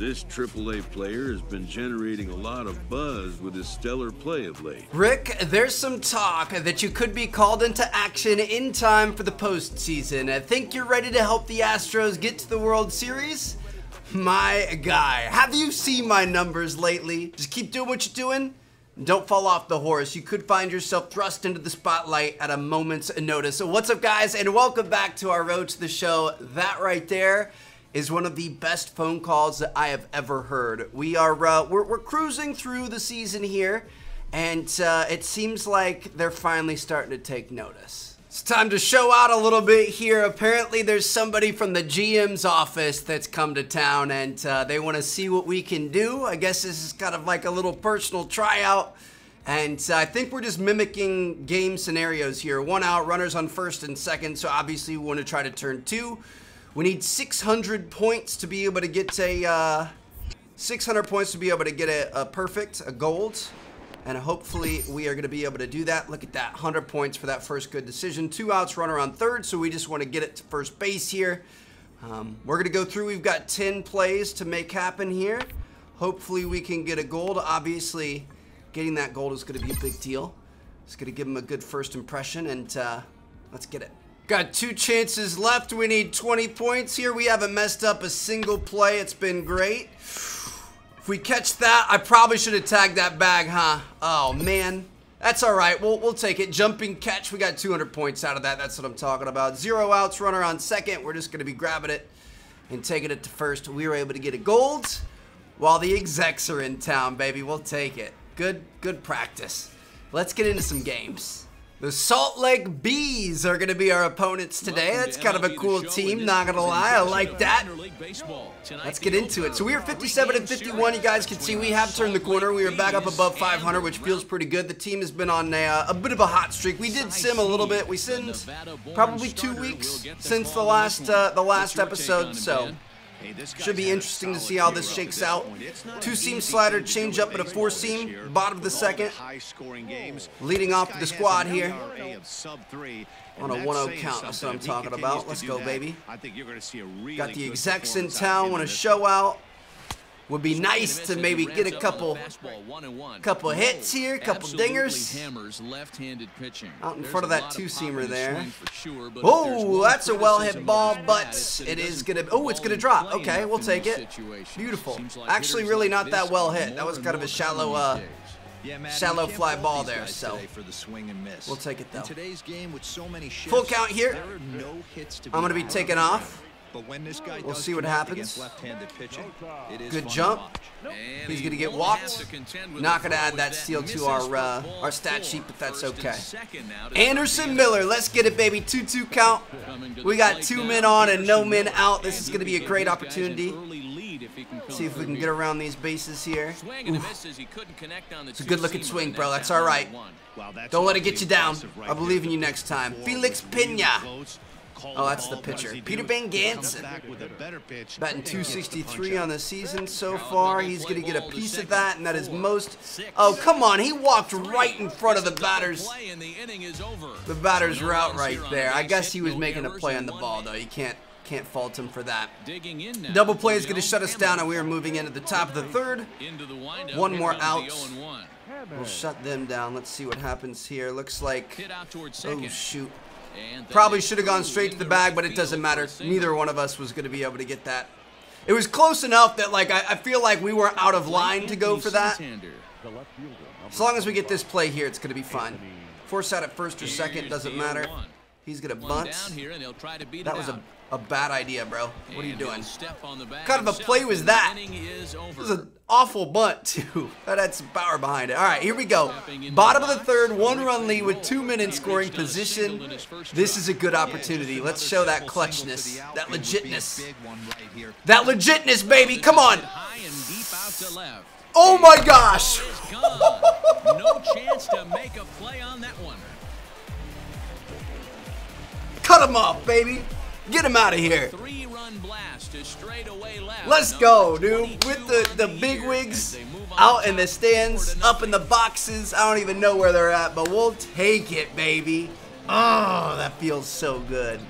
This AAA player has been generating a lot of buzz with his stellar play of late. Rick, there's some talk that you could be called into action in time for the postseason. I think you're ready to help the Astros get to the World Series? My guy, have you seen my numbers lately? Just keep doing what you're doing. Don't fall off the horse. You could find yourself thrust into the spotlight at a moment's notice. So, what's up, guys, and welcome back to our road to the show. That right there is one of the best phone calls that I have ever heard. We are uh, we're, we're cruising through the season here, and uh, it seems like they're finally starting to take notice. It's time to show out a little bit here. Apparently, there's somebody from the GM's office that's come to town, and uh, they want to see what we can do. I guess this is kind of like a little personal tryout. And uh, I think we're just mimicking game scenarios here. One out, runners on first and second, so obviously we want to try to turn two. We need 600 points to be able to get a, uh, 600 points to be able to get a, a perfect, a gold. And hopefully we are going to be able to do that. Look at that, 100 points for that first good decision. Two outs, runner on third, so we just want to get it to first base here. Um, we're going to go through, we've got 10 plays to make happen here. Hopefully we can get a gold. Obviously, getting that gold is going to be a big deal. It's going to give them a good first impression, and uh, let's get it. Got two chances left. We need 20 points here. We haven't messed up a single play. It's been great. If we catch that, I probably should have tagged that bag, huh? Oh, man. That's all right. We'll, we'll take it. Jumping catch. We got 200 points out of that. That's what I'm talking about. Zero outs, runner on second. We're just going to be grabbing it and taking it to first. We were able to get a gold while the execs are in town, baby. We'll take it. Good, good practice. Let's get into some games. The Salt Lake Bees are going to be our opponents today. That's kind of a cool team, not going to lie. I like that. Let's get into it. So we are 57 and 51. You guys can see we have turned the corner. We are back up above 500, which feels pretty good. The team has been on a, uh, a bit of a hot streak. We did sim a little bit. We simmed probably two weeks since the last uh, the last episode, so should be interesting to see how this shakes out. Two seam slider, change up at a four seam, bottom of the second. Leading off the squad here. On a 1-0 count, that's what I'm talking about. Let's go, baby. Got the execs in town, want to show out. Would be nice to maybe get a couple, couple hits here, couple dingers. Out in front of that two-seamer there. Oh, that's a well-hit ball, but it is gonna. Oh, it's gonna drop. Okay, we'll take it. Beautiful. Actually, really not that well hit. That was kind of a shallow, uh, shallow fly ball there. So we'll take it though. Full count here. I'm gonna be taking off. But when this guy we'll does see what happens. pitching, it is Good jump. watch. He's gonna get walked. Not gonna add that steal to our uh, our stat sheet, but that's okay. Anderson Miller, let's get it, baby. 2-2 count. We got two men on and no men out. This is gonna be a great opportunity. See if we can get around these bases here. It's a good-looking swing, bro. That's all right. Don't let it get you down. I believe in you next time. Felix really Pena. Oh, that's the pitcher. Peter Van Gansen. back with a better pitch. Batting They get the 263 on the season so far. He's going to get a piece of that, and that is most. Oh, come on. He walked right in front of the batters. The batters were out right there. I guess he was making a play on the ball, though. You can't can't fault him for that. Double play is going to shut us down, and we are moving into the top of the third. One more out. We'll shut them down. Let's see what happens here. Looks like. Oh, shoot. Probably should have gone straight to the bag, but it doesn't matter. Neither one of us was going to be able to get that. It was close enough that, like, I, I feel like we were out of line to go for that. As long as we get this play here, it's going to be fine. Force out at first or second, doesn't matter. He's going to bunt. That was a, a bad idea, bro. What are you doing? What kind of a play was that? This is an awful bunt, too. That had some power behind it. All right, here we go. Bottom of the third, one run lead with two men in scoring position. This is a good opportunity. Let's show that clutchness, that legitness. Big one right here. That legitness, baby. Come on. High and deep out to left. Oh my gosh. No chance to make a play on that one. Cut him off, baby. Get him out of here. Three-run blast to straightaway left. Let's go, dude. With the, the big wigs out in the stands, up in the boxes. I don't even know where they're at, but we'll take it, baby. Oh, that feels so good.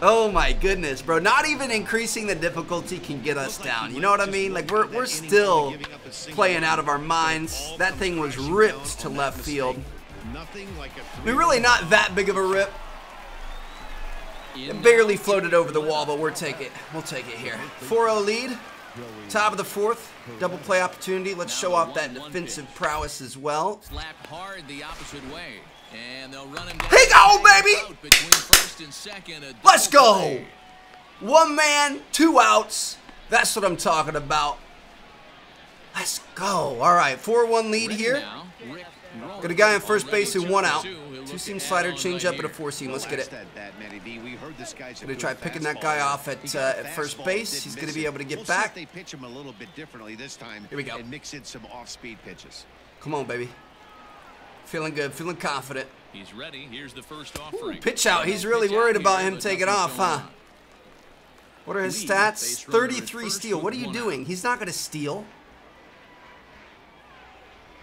Oh my goodness, bro. Not even increasing the difficulty can get us down. You know what I mean? Like we're we're still playing out of our minds. That thing was ripped to left field. Nothing like a I mean, really not that big of a rip. It barely floated over the wall, but we'll take it. We'll take it here. 4-0 lead. Top of the fourth. Double play opportunity. Let's show off that defensive prowess as well. Slapped hard the opposite way. And they'll run him down. Hey, go, baby! First and second, Let's go. One man, two outs. That's what I'm talking about. Let's go. All right, 4-1 lead here. now, Rick Rowan. Got a guy on first base and one out. He'll look Two-seam slider, on change up, and a four-seam. Let's get it. That bat, We heard this guy's Gonna try picking that guy off at, uh, at first base. He's gonna be able to get We'll see if back. they pitch him a little bit differently this time. Here we go. And mix in some off-speed pitches. Come on, baby. Feeling good, feeling confident. He's ready. Here's the first offering. pitch out. He's really worried about him but taking off, huh? What are his stats? base runner at 33 steal. What are you doing? He's not gonna steal.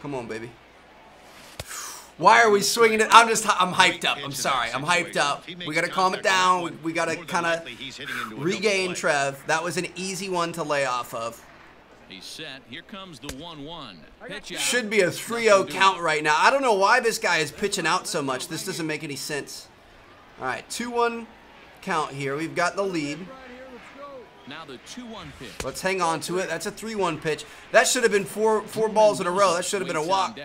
Come on, baby. Why are we swinging it? I'm just, I'm hyped up. I'm sorry. I'm hyped up. We gotta calm it down. We, we gotta kind of regain Trev. That was an easy one to lay off of. He's set. Here comes the 1-1. Pitch out. Should be a 3-0 count right now. I don't know why this guy is pitching out so much. This doesn't make any sense. All right, 2-1 count here. We've got the lead. Now the 2-1 pitch. Let's hang on to it. That's a 3-1 pitch. That should have been four four balls in a row. That should have been a walk.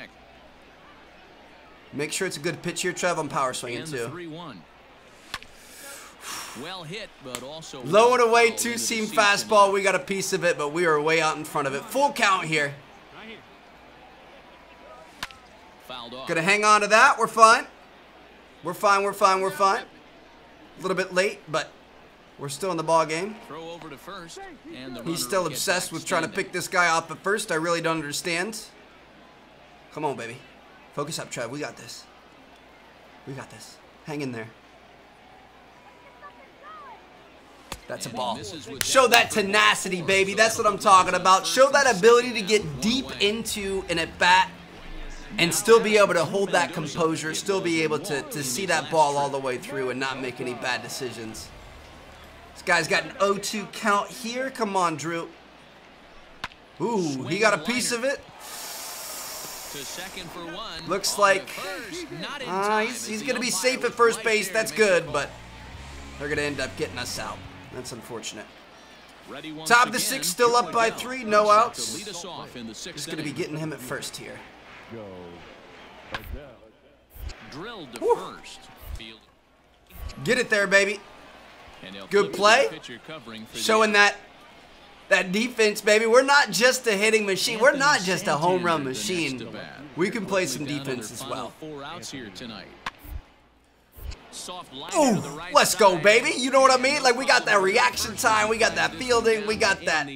Deck. Make sure it's a good pitch here, Trev. I'm power swinging And too. 3-1. Well hit, but also Low and away, two seam fastball. We got a piece of it, but we are way out in front of it. Full count here. Gonna hang on to that. We're fine. We're fine. We're fine. We're fine. A little bit late, but we're still in the ball game. Throw over to first. And the He's still obsessed with trying to pick this guy off at first. I really don't understand. Come on, baby. Focus up, Trev. We got this. We got this. Hang in there. That's a ball. Show that tenacity, baby. That's what I'm talking about. Show that ability to get deep into an at bat and still be able to hold that composure, still be able to, to see that ball all the way through and not make any bad decisions. This guy's got an 0-2 count here. Come on, Drew. Ooh, he got a piece of it. To second for one. Looks like- to first. Not in Uh, he's he's going to be safe at first base. That's good, but they're going to end up getting us out. That's unfortunate. Top of the again, six, still up by three, no outs. lead us off in the sixth Just going to be getting him at first here. drilled to first. Get it there, baby. Good flip it to play. the pitcher covering for the Showing that that defense, baby. We're not just a hitting machine. We're not just a home run Santander, the next machine. We can play some defense as well. Four outs here tonight. Soft line Ooh, the right let's go, baby. You know what I mean? Like we got that reaction time, we got that fielding, we got that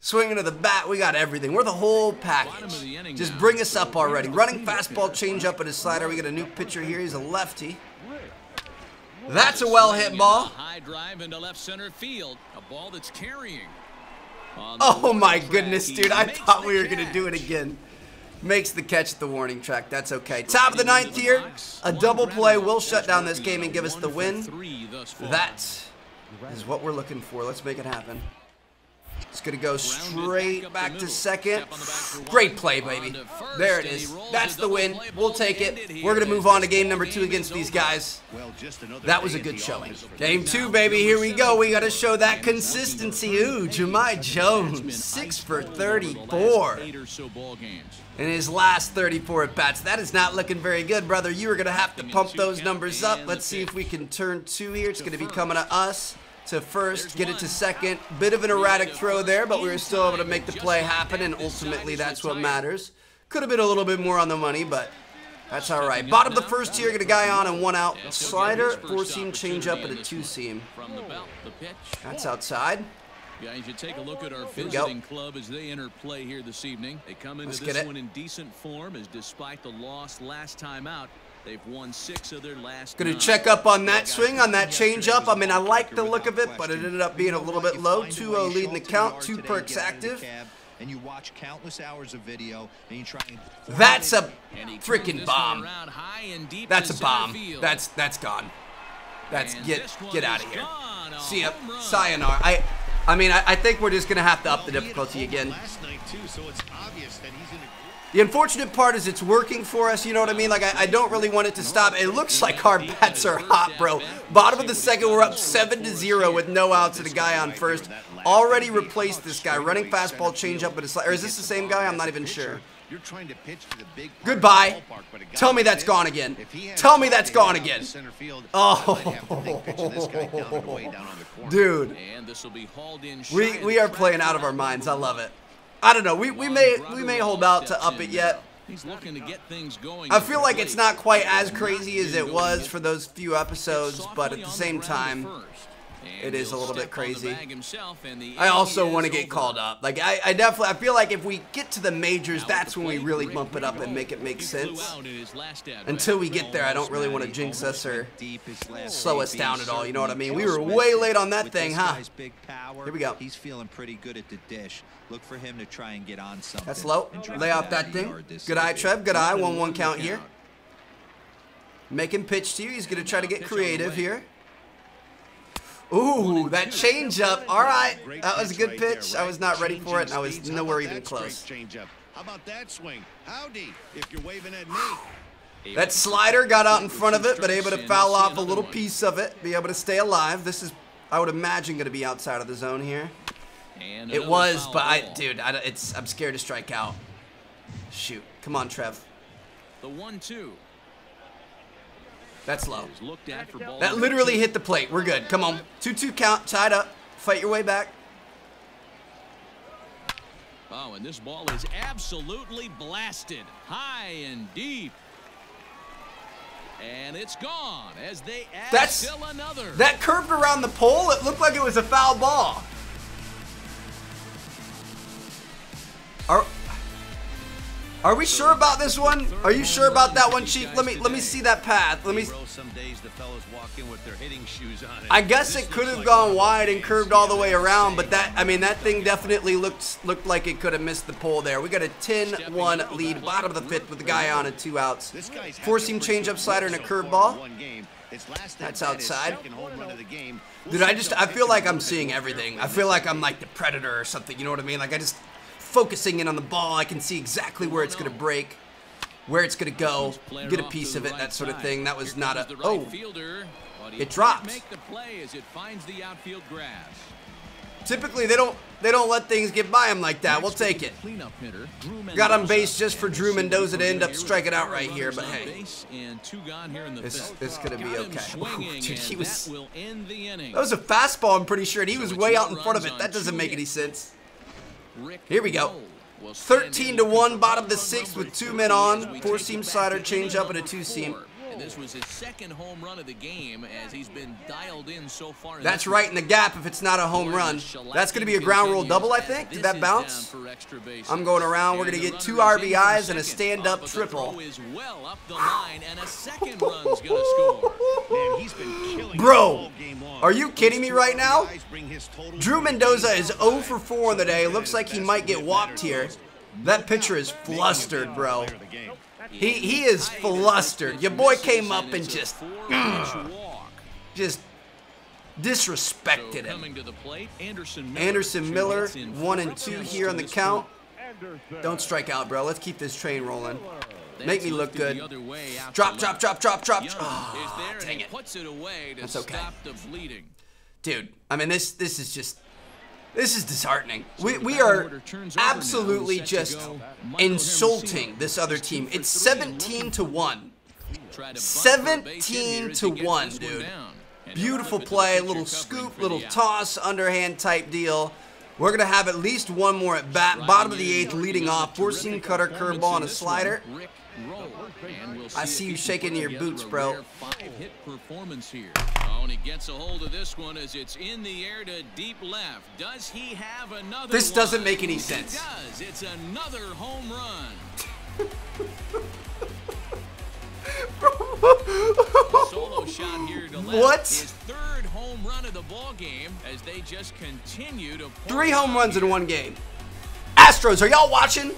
swinging to the bat. We got everything. We're the whole package. of the inning Just bring us up already. Running fastball, change up at his slider. We got a new pitcher here. He's a lefty. That's a well hit ball. High drive into left center field. A ball that's carrying. Oh my goodness, dude. I thought we were going to do it again. Makes the catch at the warning track. That's okay. Top of the ninth here. A double play will shut down this game and give us the win. That is what we're looking for. Let's make it happen. It's going to go straight back to second. Great play, baby. There it is. That's the win. We'll take it. We're going to move on to game number two against these guys. Well, just another That was a good showing. Game two, baby. Here we go. We got to show that consistency. Ooh, Jahmai Jones, six for 34 Eight or so ball games. in his last 34 at bats. That is not looking very good, brother. You are going to have to pump those numbers up. Let's see if we can turn two here. It's going to be coming to us to first, get it to second. Bit of an erratic throw there, but we were still able to make the play happen, and ultimately that's what matters. Could have been a little bit more on the money, but that's all right. Bottom of the first here, get a guy on and one out. Slider, four-seam changeup, and a two-seam. From the belt. That's outside. Guys, you take a look at our visiting club as they enter play here this evening. They come into Let's this one in decent form as despite the loss last time out, they've won six of their last Gonna nine. check up on that swing, on that changeup. I mean, I like the look of it, but it ended up being a little bit low. 2-0 uh, leading the count, two perks active. And you watch countless hours of video, and you try That's a freaking bomb. high and deep That's a bomb. That's that's gone. That's get get out of here. See ya. Sayonara. I I mean, I, I think we're just gonna have to up the difficulty again. The unfortunate part is it's working for us, you know what I mean? Like, I, I don't really want it to stop. It looks like our bats are hot, bro. Bottom of the second, we're up 7 to 0 with no outs and a guy on first. Already replaced this guy. Running fastball, changeup, but it's like, or is this the same guy? I'm not even sure. You're trying to pitch to the big Goodbye. Tell me that's gone again. Tell me that's gone again. Oh. Dude, we, we are playing out of our minds. I love it. I don't know. We, we may we may hold out to up it yet. He's looking to get things going. I feel like it's not quite as crazy as it was for those few episodes, but at the same time, it is a little bit crazy. I also want to get called up. Like I, I definitely, I feel like if we get to the majors, that's when we really bump it up and make it make sense. Until we get there, I don't really want to jinx us or slow us down at all. You know what I mean? We were way late on that thing, huh? guy's big power, Here we go. He's feeling pretty good at the dish. Look for him to try and get on something. That's low. Lay off that thing. Good eye. Trev. Good eye. One one count here. Make him pitch to you. He's gonna try to get creative here. Ooh, that changeup. All right, that was a good pitch. I was not ready for it, and I was nowhere even close. that? How about that swing? Howdy, if you're waving at me. That slider got out in front of it, but able to foul off a little piece of it, be able to stay alive. This is, I would imagine, going to be outside of the zone here. It was, but I, dude, I, it's, I'm scared to strike out. Shoot, come on, Trev. The one-two That's low. is looked at for ball That literally hit the plate. We're good. Come on, two-two count, tied up. Fight your way back. Oh, and this ball is absolutely blasted high and deep. And it's gone as they add That's still another. that curved around the pole. It looked like it was a foul ball. Are we sure about this one? Are you sure about that one, Chief? Let me let me see that path. Let me. Some days the fellas walk in with their hitting shoes on. I guess it could have gone wide and curved all the way around, but that I mean that thing definitely looked looked like it could have missed the pole there. We got a 10-1 lead, bottom of the fifth with the guy on and two outs. This guy's had Four seam changeup slider and a so far in curveball. one game. His That's at bat, his outside. second home run of the game. We'll Dude, I just I feel like I'm seeing everything. I feel like I'm like the predator or something. You know what I mean? Like I just focusing in on the ball. I can see exactly where it's gonna break, where it's gonna go, get a piece of it, that sort of thing. That was not a comes the right oh. It can't dropped. Make the play as it finds the outfield grass. Typically they don't they don't let things get by him like that. We'll Next will be take it. the Cleanup hitter, Drew Got on base just for Drew Mendoza to end up striking out right here, but hey. base and two gone here in the This this gonna be okay. swinging, Dude, he was that will end the inning. that was a fastball. I'm pretty sure, and he was way out in front of it. That doesn't make any sense. Here we go. Roll will stand 13 to to 1, bottom of the sixth with two men on. Four seam slider, change up, and a two seam. Four. And this oh. was his second home run of the game as he's been dialed in so far. in That's right in the gap if it's not a home run. That's going to be a ground rule double, I think. Did that bounce? I'm going around. We're going to get two RBIs and a stand-up triple. Throw is well up the line, and a second run's going to score. Man, he's been killing Bro, it all game long. are you kidding me right now? guys bring his total Drew Mendoza is out 0 for 4 on the day. Looks like he might get hit walked here. That pitcher is flustered, bro. player of the game. He he is flustered. Your boy came up and just uh, just disrespected him. Coming to the plate, Anderson Miller. Anderson Two Miller, hits in one and two here on the count. Don't strike out, bro. Let's keep this train rolling. Make me look good. the other way out Drop, drop, drop, drop, drop. Young is there ah, and dang it. puts it away to That's okay. stop the bleeding. Dude, I mean this this is just this is disheartening. We we are order turns over now. absolutely just insulting this other team. It's 17 to 1. Try to bunt for a base hit 17 to 1, dude. down. And he'll Beautiful flip it to the play, little scoop, little toss, underhand type deal. We're going to have at least one more at bat. Bottom of the eighth, leading off. Four seam cutter, curveball, and a slider. Rick Roll. And we'll I see you shaking your boots, bro. Rare Five-hit performance here. And he gets a hold of this one as it's in the air to deep left. Does he have another This one? doesn't make any He sense. does. It's another home run. Solo shot here to left. What? His third home run of the ball game as they just continue to Three home runs in one game. Astros, are y'all watching?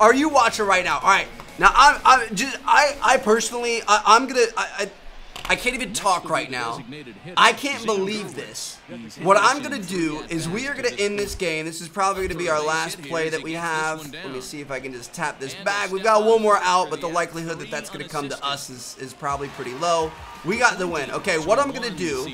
Are you watching right now? All right. Now I'm, I'm just I I personally I, I'm gonna I, I I can't even talk right now. I can't believe this. What I'm going to do is we are going to end this game. This is probably going to be our last play that we have. Let me see if I can just tap this back. We've got one more out, but the likelihood that that's going to come to us is, is probably pretty low. We got the win. Okay, what I'm going to do,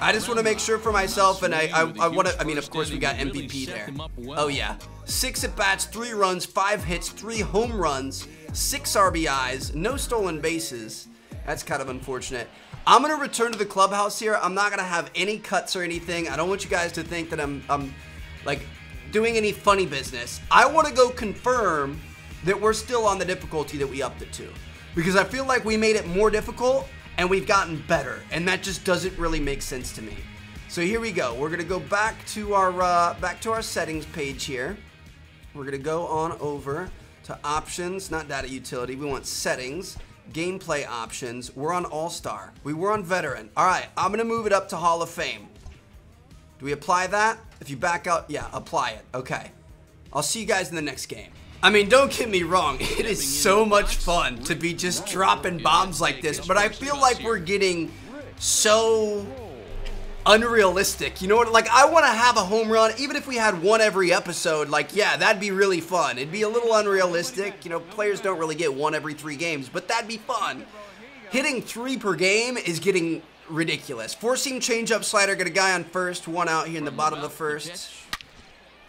I just want to make sure for myself, and I, I, I want to, I mean, of course, we got MVP there. Oh, yeah. Six at-bats, three runs, five hits, three home runs, six RBIs, no stolen bases. That's kind of unfortunate. I'm going to return to the clubhouse here. I'm not going to have any cuts or anything. I don't want you guys to think that I'm, I'm like, doing any funny business. I want to go confirm that we're still on the difficulty that we upped it to. Because I feel like we made it more difficult and we've gotten better. And that just doesn't really make sense to me. So here we go. We're to go back to our uh, back to our settings page here. We're to go on over to options, not data utility. We want settings gameplay options. We're on All-Star. We were on Veteran. All right, I'm going to move it up to Hall of Fame. Do we apply that? If you back out, yeah, apply it. Okay. I'll see you guys in the next game. I mean, don't get me wrong. It is so much fun to be just dropping bombs like this, but I feel like we're getting so unrealistic. You know what? Like, I want to have a home run, even if we had one every episode. Like, yeah, that'd be really fun. It'd be a little unrealistic. You know, players don't really get one every three games, but that'd be fun. Hitting three per game is getting ridiculous. Four seam changeup slider, got a guy on first, one out here in the bottom of the first.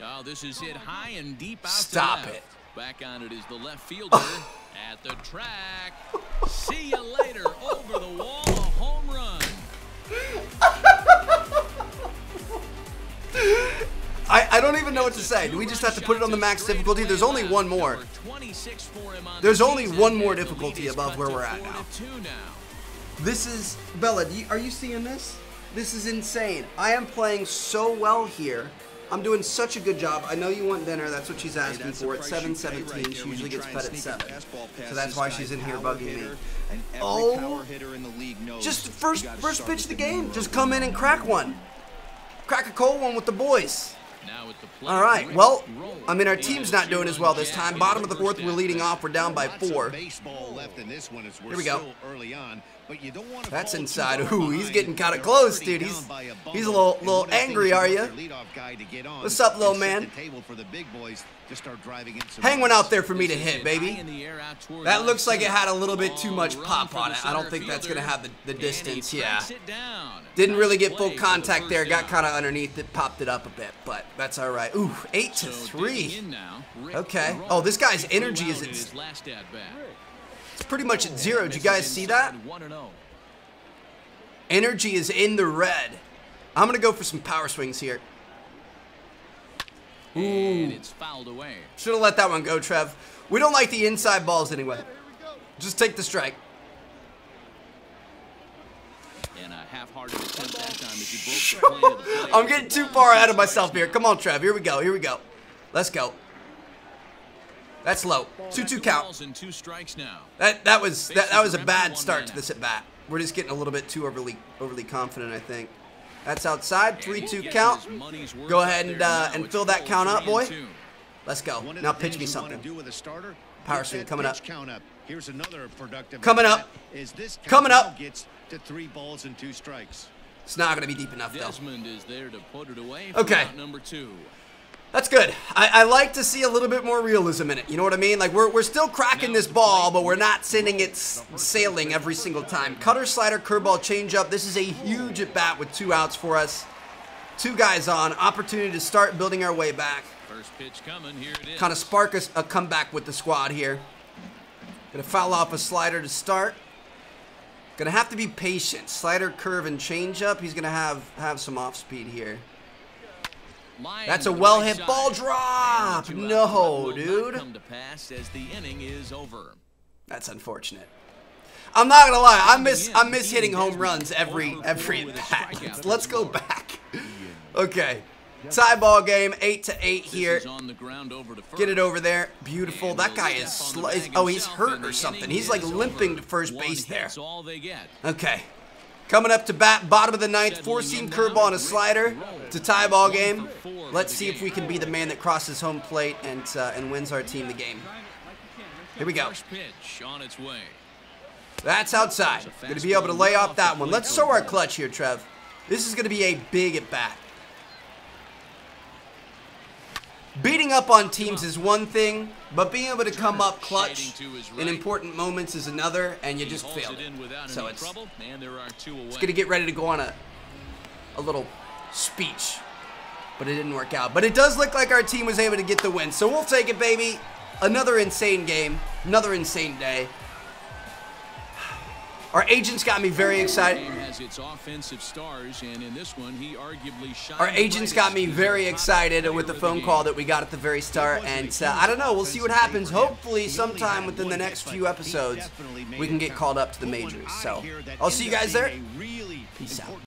Oh, this is hit high and deep out Stop it. Back on it is the left fielder at the track. See you later. Over the wall, I, I don't even know what to say. Do we just have to put it on the max difficulty? There's only one more. Number 26 for him on There's only one more difficulty above where we're at now. to two now. This is Bella. You, are you seeing this? This is insane. I am playing so well here. I'm doing such a good job. I know you want dinner. That's what she's asking the for. At price you pay 7:17, right she usually gets fed at seven. So that's why she's in here bugging me. hitter, and every Oh. power hitter in the league knows Just first first pitch of the game. Just come in and crack one. Crack a cold one with the boys. Now at the plate, All right. Well, I mean, our team's not doing as well this time. Bottom of the fourth, we're leading off. We're down by four. baseball left in this one as we're Here we go. early on, but you don't want to That's inside. Ooh, he's getting kinda close, dude. He's- a he's a little- little one of the things angry, are want ya? their leadoff guy to get on What's up, little man? the table for the big boys to start driving in some Hang one out there for me to hit, baby. in the air out toward That looks like it had a little bit too much pop on it. I don't think that's gonna have the, the distance. Yeah. tracks it down. Didn't really get full play for the contact there. Got kind of underneath it, popped it up a bit, but that's all right. Ooh, eight to three. in now, Rick Okay. Oh, this guy's energy is out It's pretty much at zero. Did you guys see that? Energy is in the red. I'm gonna go for some power swings here. And it's fouled away. Should have let that one go, Trev. We don't like the inside balls anyway. Just take the strike. And a half-hearted attempt that time as he broke the plane of the plate. I'm getting too far ahead of myself here. Come on, Trev. Here we go. Here we go. Let's go. That's low. Two two strikes now. That that was that, that was a bad start to this at bat. We're just getting a little bit too overly overly confident, I think. That's outside. Three two count. his money's worth Go ahead and uh, and fill that count up, boy. Let's go. Now pitch me things you wanna something. do with a starter, Power swing coming up. Here's another productive. Coming up. Is this Coming up. Gets to three balls and two strikes. It's not gonna be deep enough though. Desmond is there to put it away for Okay. Out number two. That's good. I, I like to see a little bit more realism in it. You know what I mean? Like we're, we're still cracking this ball, but we're not sending it sailing every single time. Cutter, slider, curveball, changeup. This is a huge at bat with two outs for us. Two guys on. Opportunity to start building our way back. First pitch coming. Here it is. Kind of spark a, a comeback with the squad here. Gonna foul off a slider to start. Gonna have to be patient. Slider, curve, and changeup. He's gonna have have some off speed here. That's a well hit ball drop. No, run will not dude. Come to pass as the inning is over. That's unfortunate. I'm not gonna lie, I miss I miss hitting home runs every every bat. Let's go back. Okay. Tie ball game, eight to eight here. on the ground over to Get it over there. Beautiful. That guy is, is oh he's hurt or something. He's like limping to first base there. all they get. Okay. Coming up to bat, bottom of the ninth, four seam curveball and a slider to tie ball game. Let's see if we can be the man that crosses home plate and uh, and wins our team the game. Here we go. That's outside. Going to be able to lay off that one. Let's show our clutch here, Trev. This is going to be a big at bat. Beating up on teams is one thing, but being able to come up clutch in important moments is another, and you just failed it. So it's, it's going to get ready to go on a, a little speech, but it didn't work out. But it does look like our team was able to get the win, so we'll take it, baby. Another insane game, another insane day. Our agents got me very excited. Our agents got me very excited with the phone call that we got at the very start, and uh, I don't know. We'll see what happens. Hopefully, sometime within the next few episodes, we can get called up to the majors. So, I'll see you guys there. Peace out.